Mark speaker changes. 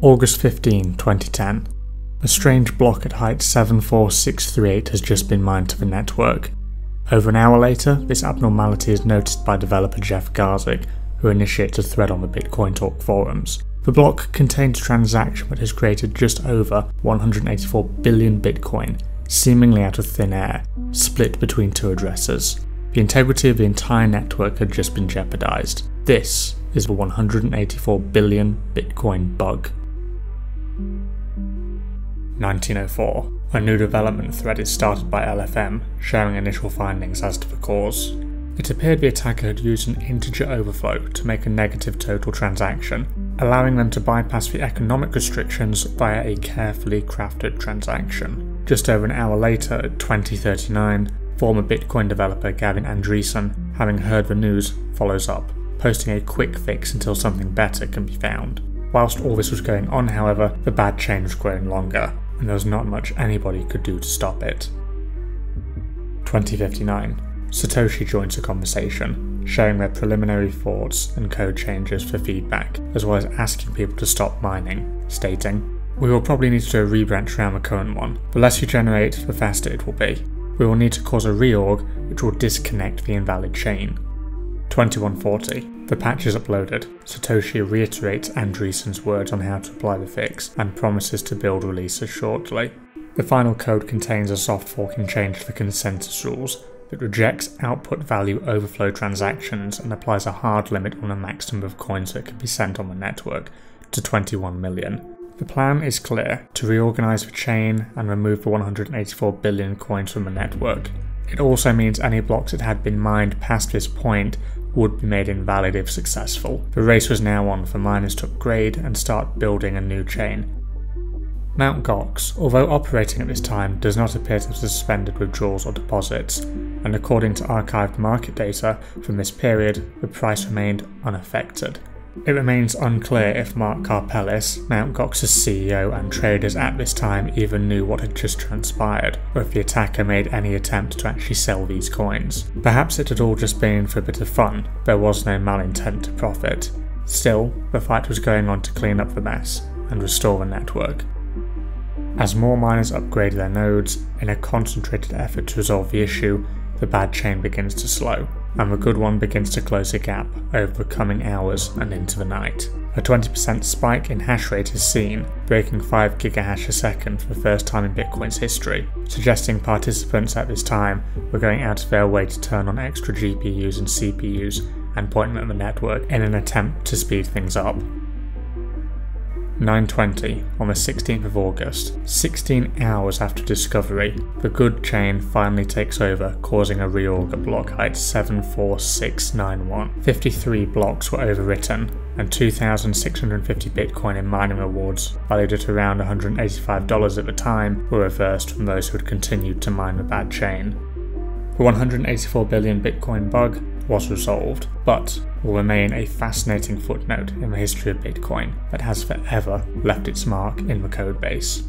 Speaker 1: August 15, 2010. A strange block at height 74638 has just been mined to the network. Over an hour later, this abnormality is noticed by developer Jeff Garzik, who initiates a thread on the Bitcoin Talk forums. The block contains a transaction that has created just over 184 billion Bitcoin, seemingly out of thin air, split between two addresses. The integrity of the entire network had just been jeopardized. This is the 184 billion Bitcoin bug. 1904. A new development thread is started by LFM, sharing initial findings as to the cause. It appeared the attacker had used an integer overflow to make a negative total transaction, allowing them to bypass the economic restrictions via a carefully crafted transaction. Just over an hour later, at 2039, former Bitcoin developer Gavin Andresen, having heard the news, follows up, posting a quick fix until something better can be found. Whilst all this was going on, however, the bad chain was growing longer, and there was not much anybody could do to stop it. 2059. Satoshi joins the conversation, sharing their preliminary thoughts and code changes for feedback, as well as asking people to stop mining, stating, We will probably need to do a rebranch around the current one. The less you generate, the faster it will be. We will need to cause a reorg which will disconnect the invalid chain. 2140. The patch is uploaded. Satoshi reiterates Andresen's words on how to apply the fix and promises to build releases shortly. The final code contains a soft forking change to the consensus rules that rejects output value overflow transactions and applies a hard limit on the maximum of coins that can be sent on the network to 21 million. The plan is clear to reorganize the chain and remove the 184 billion coins from the network. It also means any blocks that had been mined past this point would be made invalid if successful. The race was now on for miners to upgrade and start building a new chain. Mount Gox, although operating at this time, does not appear to have suspended withdrawals or deposits, and according to archived market data from this period, the price remained unaffected. It remains unclear if Mark Karpelès, Mt. Gox's CEO and traders at this time even knew what had just transpired, or if the attacker made any attempt to actually sell these coins. Perhaps it had all just been for a bit of fun, there was no malintent to profit. Still, the fight was going on to clean up the mess and restore the network. As more miners upgrade their nodes in a concentrated effort to resolve the issue, the bad chain begins to slow and the good one begins to close the gap over the coming hours and into the night. A 20% spike in hash rate is seen, breaking 5 gigahash a second for the first time in Bitcoin's history, suggesting participants at this time were going out of their way to turn on extra GPUs and CPUs and point them at the network in an attempt to speed things up. 9.20 on the 16th of August, 16 hours after discovery, the good chain finally takes over, causing a reorg at block height 74691. 53 blocks were overwritten, and 2,650 Bitcoin in mining rewards, valued at around $185 at the time, were reversed from those who had continued to mine the bad chain. The 184 billion Bitcoin bug was resolved, but will remain a fascinating footnote in the history of Bitcoin that has forever left its mark in the codebase.